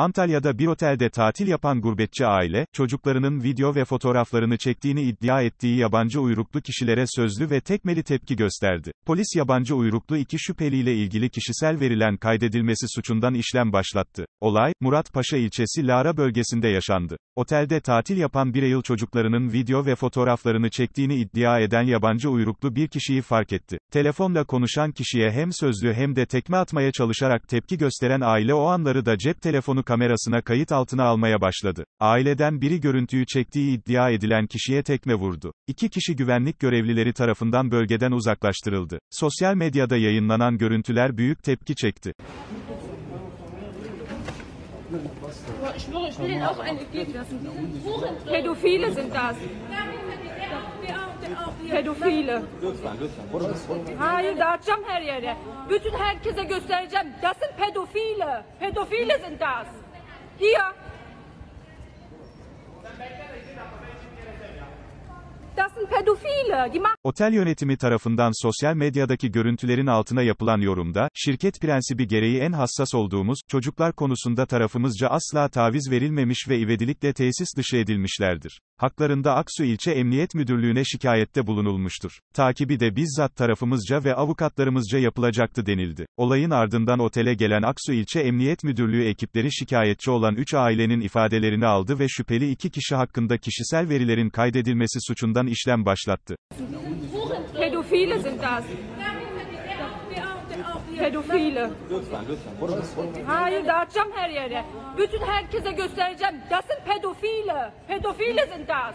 Antalya'da bir otelde tatil yapan gurbetçi aile, çocuklarının video ve fotoğraflarını çektiğini iddia ettiği yabancı uyruklu kişilere sözlü ve tekmeli tepki gösterdi. Polis yabancı uyruklu iki şüpheliyle ilgili kişisel verilen kaydedilmesi suçundan işlem başlattı. Olay, Muratpaşa ilçesi Lara bölgesinde yaşandı. Otelde tatil yapan bir yıl çocuklarının video ve fotoğraflarını çektiğini iddia eden yabancı uyruklu bir kişiyi fark etti. Telefonla konuşan kişiye hem sözlü hem de tekme atmaya çalışarak tepki gösteren aile o anları da cep telefonu kamerasına kayıt altına almaya başladı. Aileden biri görüntüyü çektiği iddia edilen kişiye tekme vurdu. İki kişi güvenlik görevlileri tarafından bölgeden uzaklaştırıldı. Sosyal medyada yayınlanan görüntüler büyük tepki çekti. Pädophile sind das. Pädophile. Hayır dağıtacağım her yere. Bütün herkese göstereceğim. Das sind Pädophile. Pädophile sind das. Hier. Das sind Pädophile. Die machen Otel yönetimi tarafından sosyal medyadaki görüntülerin altına yapılan yorumda, şirket prensibi gereği en hassas olduğumuz, çocuklar konusunda tarafımızca asla taviz verilmemiş ve ivedilikle tesis dışı edilmişlerdir. Haklarında Aksu İlçe Emniyet Müdürlüğü'ne şikayette bulunulmuştur. Takibi de bizzat tarafımızca ve avukatlarımızca yapılacaktı denildi. Olayın ardından otele gelen Aksu İlçe Emniyet Müdürlüğü ekipleri şikayetçi olan 3 ailenin ifadelerini aldı ve şüpheli 2 kişi hakkında kişisel verilerin kaydedilmesi suçundan işlem başlattı. Pädophile sind das. Pädophile. Hayır dağıtacağım her yere. Bütün herkese göstereceğim. Das sind Pädophile. Pädophile sind das.